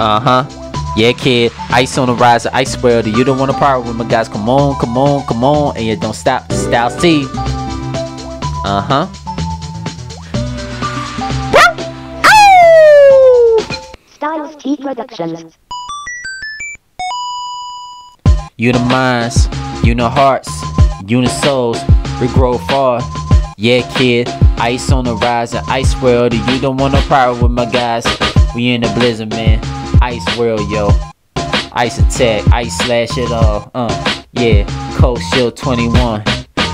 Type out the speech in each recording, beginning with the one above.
Uh huh. Yeah, kid. Ice on the rise, ice world. You don't want to part with my guys. Come on, come on, come on, and you don't stop. Stylez-T. Uh huh. Stylez-T Productions. You the minds, you the hearts, you the souls. We grow far. Yeah, kid. Ice on the rise, and ice world. You don't want no problem with my guys. We in the blizzard, man. Ice world, yo. Ice attack, ice slash it all. Uh, yeah. Cold shield 21.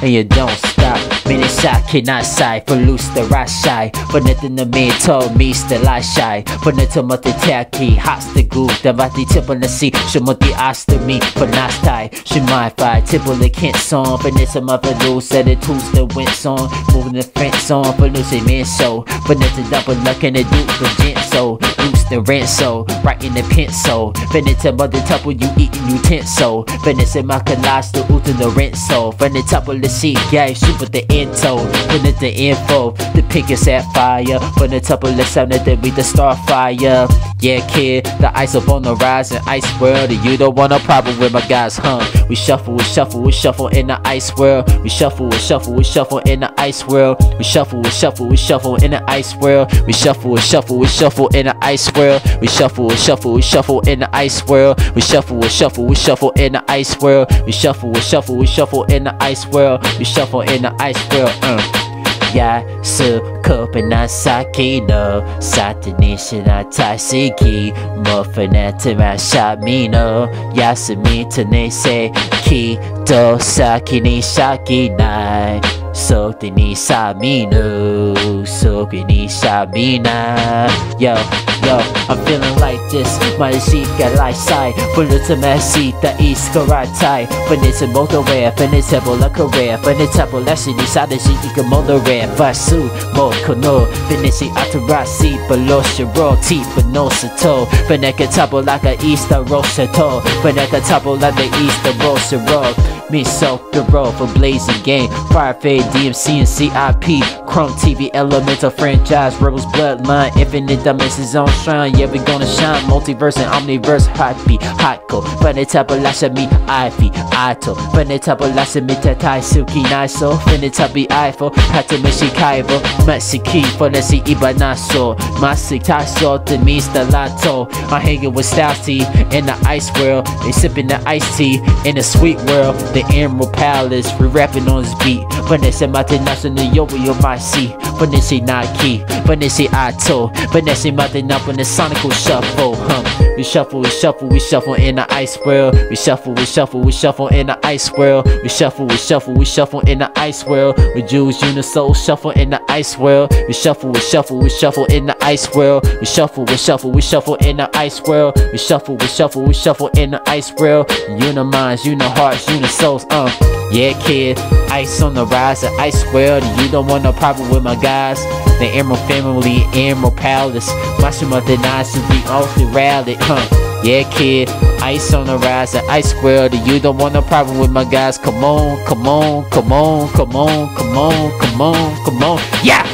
And you don't stop. Many shot cannot side for loose the right shy. For nothing the man told me still I shy. For nothing but the tacky, hots the goo. The body tip on the sea. The ass to me for not my fight, tip on the kent song. For nothing up a loose, said it tools the wind song. Moving the fence on for Lucy man so. For nothing double luck and the dude for gent so. Loose the rent so. Right in the pencil. Finish to mother top you eating utensil. Finish in my collage the in the rent so. The top of the seat, yeah, shoot with the info. Finish the info. The pink is at fire. From the top of the sound they be the starfire. Yeah, kid, the ice up on the rise in ice world. And you don't want a problem with my guys, huh? We shuffle, we shuffle, we shuffle in the ice world. We shuffle, we shuffle, we shuffle in the ice world. We shuffle, we shuffle, we shuffle in the ice world. We shuffle, we shuffle, we shuffle in the ice world. We shuffle, we shuffle, we shuffle in the ice world. We shuffle, we shuffle, we shuffle in the ice world. We shuffle, we shuffle, we shuffle in the ice world We shuffle in the ice world. Uh. やすこべな先のさてにしな大好きもふねてましゃみの休みとねせきと先に先ないそてにさみのそけにさみな Yo I'm feeling like this. 马来西亚来赛不如这么西的 East 和 Right side 分裂成 motorway 分裂成不了 career 分裂成不了是你杀的是一个 motorway 发数莫可诺分裂是 Atarasi 不落是 royalty the East 的 road 石头分裂个差不那个 East the is the road Me soak the road for blazing game. Fire fade DMC and CIP Chrome TV elemental franchise Rebels bloodline infinite dimensions on Shrine. Yeah, we gonna shine. Multiverse and Omniverse, hot beat, hot go. Fane tapo lasha mi Ivy, Aito. Fane tapo lasha mi Tatai Suki Naiso. Fane tabi oh. Ifo, Hata Mishi Kaibo. Mesiki, Fonesi Ibanaso. Masik Taso, the Mr. Lato. I'm hanging with Stouty in the ice world. They sipping the iced tea in the sweet world. The Emerald Palace, we rapping on this beat. Vanessa Martinez yo yo my see. Vanessa Nike, Vanessa Ato, Vanessa Martin in the Sonical Shuffle, huh? We shuffle, we shuffle, we shuffle in the ice world. We shuffle, we shuffle, we shuffle in the ice world. We shuffle, we shuffle, we shuffle in the ice world. We Jewels Unisoul shuffle in the ice world. We shuffle, we shuffle, we shuffle in the ice world. We shuffle, we shuffle, we shuffle in the ice world. We shuffle, we shuffle, we shuffle in the ice world. Uni minds, uni hearts, uh. Yeah, kid, ice on the rise, the ice world. And you don't want no problem with my guys. The Emerald family, Emerald Palace. Watching my denies to be awfully rallied, huh? Yeah, kid, ice on the rise, the ice world. And you don't want no problem with my guys. Come on, come on, come on, come on, come on, come on, come on. Yeah!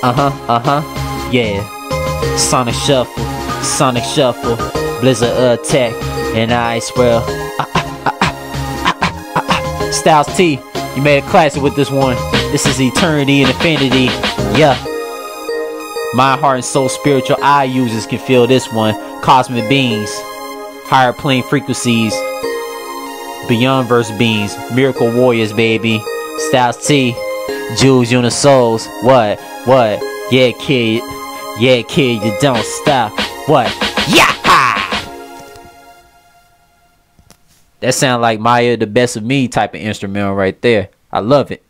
Uh huh, uh huh, yeah. Sonic Shuffle, Sonic Shuffle, Blizzard Attack, and I swear. Ah, ah, ah. Styles T, you made a classic with this one. This is Eternity and Infinity. Yeah. My heart and soul spiritual eye users can feel this one. Cosmic beings, higher plane frequencies, beyond verse beings, miracle warriors, baby. Styles T, Jewels Unisouls. What? What? Yeah, kid. Yeah, kid, you don't stop. What? Yeah! That sound like Mya the best of me type of instrumental right there. I love it.